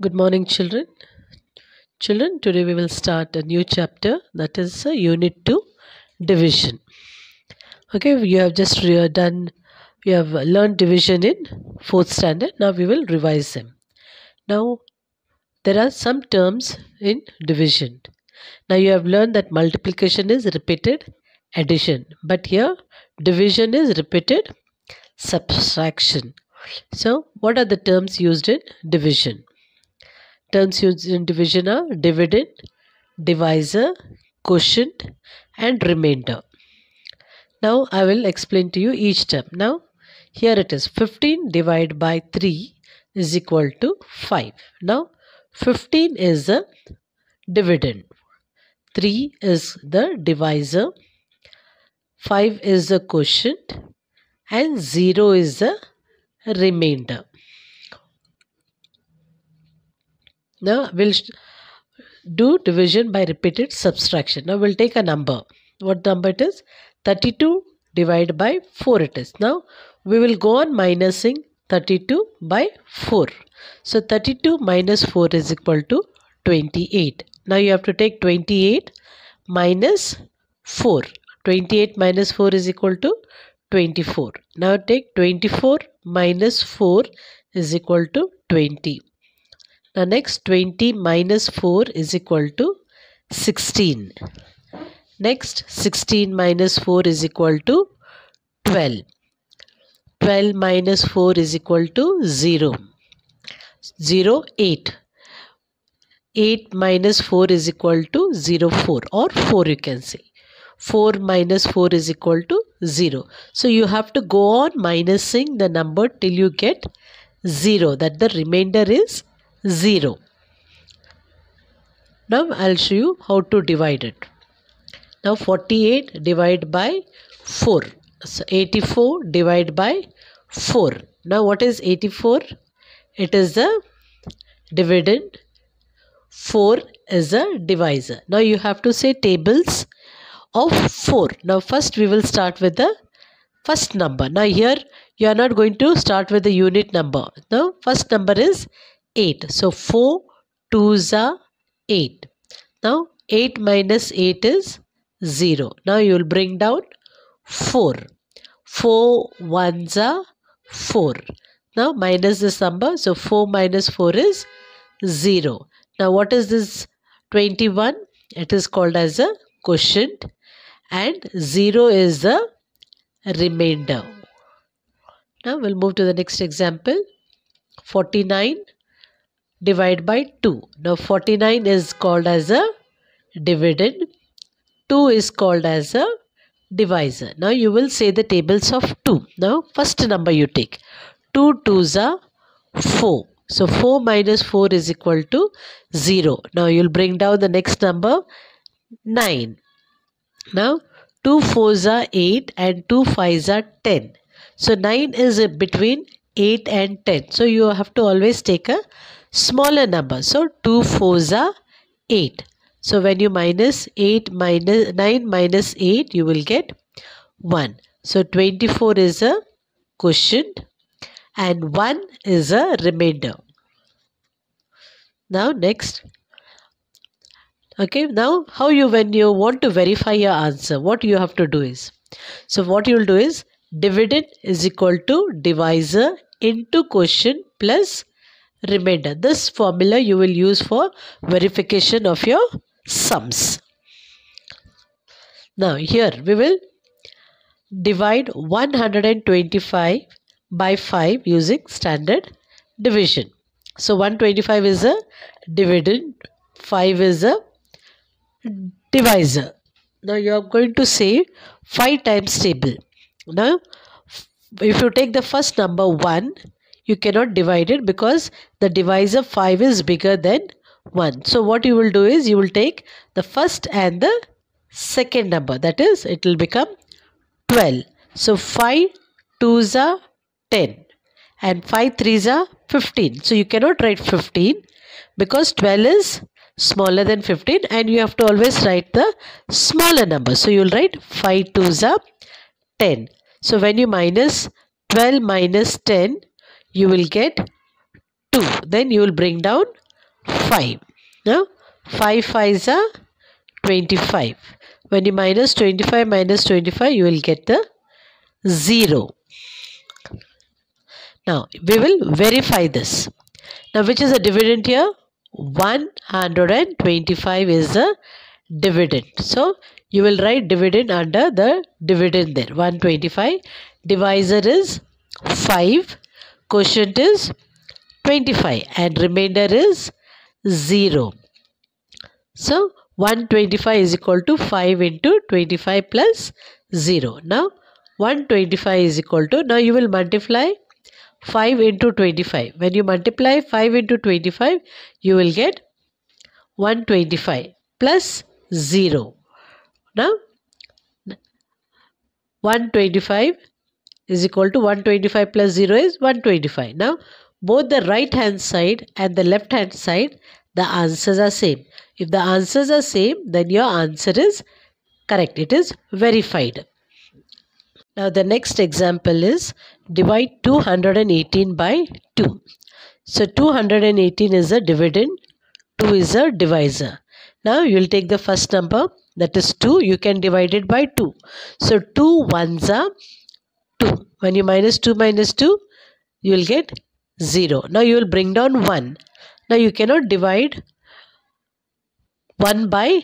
Good morning, children. Children, today we will start a new chapter that is uh, Unit 2 Division. Okay, you have just re- done, you have learned division in fourth standard. Now we will revise them. Now, there are some terms in division. Now, you have learned that multiplication is repeated addition, but here division is repeated subtraction. So, what are the terms used in division? Terms used in division are dividend, divisor, quotient, and remainder. Now I will explain to you each term. Now here it is 15 divided by 3 is equal to 5. Now 15 is the dividend, 3 is the divisor, 5 is the quotient, and 0 is the remainder. Now we'll do division by repeated subtraction. Now we'll take a number. What number it is? 32 divided by 4 it is. Now we will go on minusing 32 by 4. So 32 minus 4 is equal to 28. Now you have to take 28 minus 4. 28 minus 4 is equal to 24. Now take 24 minus 4 is equal to 20. Now next 20 minus 4 is equal to 16. Next 16 minus 4 is equal to 12. 12 minus 4 is equal to 0. 0 8. 8 minus 4 is equal to 0 4 or 4 you can say. 4 minus 4 is equal to 0. So you have to go on minusing the number till you get 0 that the remainder is 0. Now I'll show you how to divide it. Now 48 divided by 4. So 84 divided by 4. Now what is 84? It is the dividend. 4 is a divisor. Now you have to say tables of 4. Now first we will start with the first number. Now here you are not going to start with the unit number. Now first number is 8. So 4 2s are 8. Now 8 minus 8 is 0. Now you will bring down 4. 4 1s are 4. Now minus this number. So 4 minus 4 is 0. Now what is this 21? It is called as a quotient and 0 is the remainder. Now we'll move to the next example. 49 divided by 2. Now 49 is called as a dividend. 2 is called as a divisor. Now you will say the tables of 2. Now first number you take. 2 2s are 4. So 4 minus 4 is equal to 0. Now you'll bring down the next number 9. Now 2 4s are 8 and 2 5s are 10. So 9 is between 8 and 10. So you have to always take a smaller number. So 2 4s are 8. So when you minus 8 minus 9 minus 8 you will get 1. So 24 is a quotient and 1 is a remainder. Now next okay now how you when you want to verify your answer what you have to do is so what you will do is dividend is equal to divisor into quotient plus remainder this formula you will use for verification of your sums now here we will divide 125 by 5 using standard division so 125 is a dividend 5 is a divisor. Now you are going to say 5 times table. Now if you take the first number 1 you cannot divide it because the divisor 5 is bigger than 1. So what you will do is you will take the first and the second number that is it will become 12. So 5 2s are 10 and 5 3s are 15. So you cannot write 15 because 12 is smaller than 15 and you have to always write the smaller number. So you'll write 5 2s are 10. So when you minus 12 minus 10 you will get 2. Then you will bring down 5. Now 5 5s are 25. When you minus 25 minus 25 you will get the 0. Now we will verify this. Now which is the dividend here? 125 is the dividend. So you will write dividend under the dividend there. 125. Divisor is 5. Quotient is 25 and remainder is 0. So 125 is equal to 5 into 25 plus 0. Now 125 is equal to, now you will multiply 5 into 25. When you multiply 5 into 25, you will get 125 plus 0. Now 125 is equal to 125 plus 0 is 125. Now both the right hand side and the left hand side the answers are same. If the answers are same then your answer is correct. It is verified. Now the next example is divide 218 by 2. So 218 is a dividend, 2 is a divisor. Now you will take the first number that is 2 you can divide it by 2. So 2 ones are 2. When you minus 2 minus 2 you will get 0. Now you will bring down 1. Now you cannot divide 1 by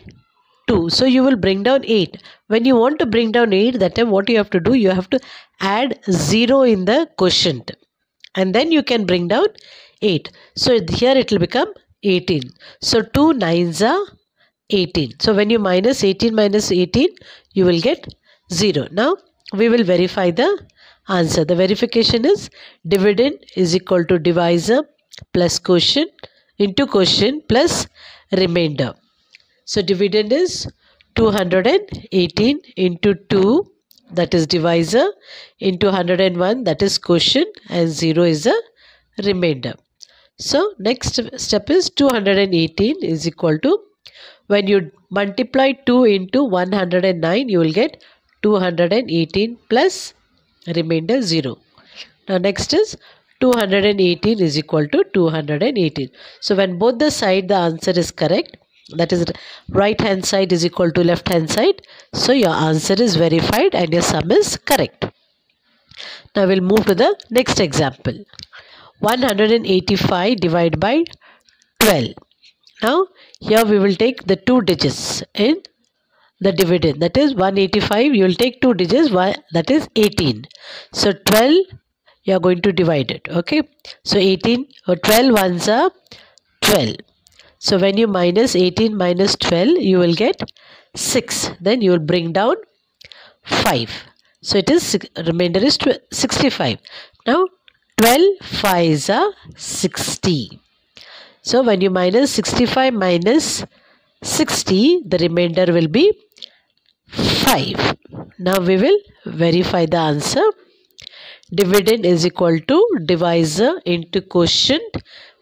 2 so you will bring down 8 when you want to bring down 8 that time what you have to do you have to add 0 in the quotient. And then you can bring down 8 so here it will become 18 so 2 nines are 18 so when you minus 18 minus 18 you will get 0 now we will verify the answer the verification is dividend is equal to divisor plus quotient into quotient plus remainder so dividend is 218 into 2 that is divisor into 101 that is quotient and 0 is a remainder. So next step is 218 is equal to when you multiply 2 into 109 you will get 218 plus remainder 0. Now next is 218 is equal to 218. So when both the side the answer is correct that is right hand side is equal to left hand side so your answer is verified and your sum is correct now we'll move to the next example 185 divided by 12 now here we will take the two digits in the dividend that is 185 you will take two digits that is 18 so 12 you are going to divide it okay so 18 or 12 ones are 12 so when you minus 18 minus 12, you will get 6. Then you will bring down 5. So it is remainder is 65. Now 12 5s are 60. So when you minus 65 minus 60, the remainder will be 5. Now we will verify the answer. Dividend is equal to divisor into quotient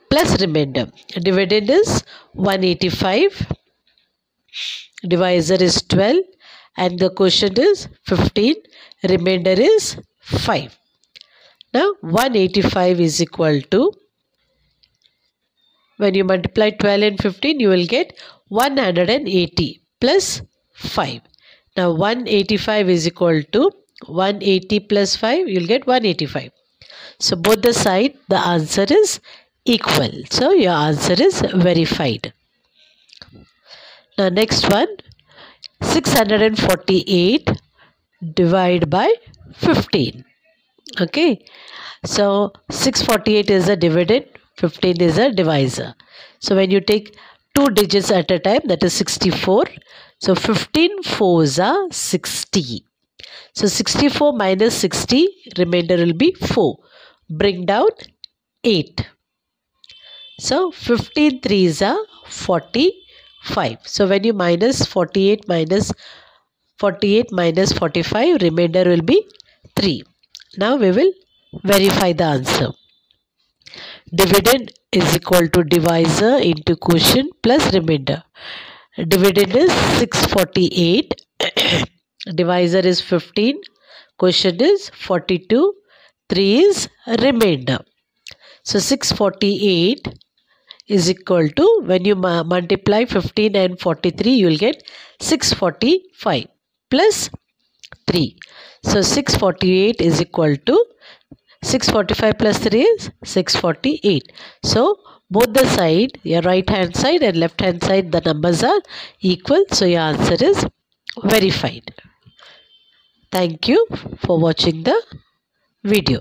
plus remainder. Dividend is 185. Divisor is 12 and the quotient is 15. Remainder is 5. Now 185 is equal to when you multiply 12 and 15 you will get 180 plus 5. Now 185 is equal to 180 plus 5 you will get 185. So both the side the answer is equal. So your answer is verified. Now next one 648 divided by 15. Okay. So 648 is a dividend, 15 is a divisor. So when you take two digits at a time that is 64. So 15 fours are 60. So 64 minus 60 remainder will be 4. Bring down 8. So 15 threes are 45. So when you minus 48 minus 48 minus 45 remainder will be 3. Now we will verify the answer. Dividend is equal to divisor into quotient plus remainder. Dividend is 648. divisor is 15. Quotient is 42. 3 is remainder. So 648 is equal to when you multiply 15 and 43 you will get 645 plus 3. So 648 is equal to 645 plus 3 is 648. So both the side your right hand side and left hand side the numbers are equal. So your answer is verified. Thank you for watching the video.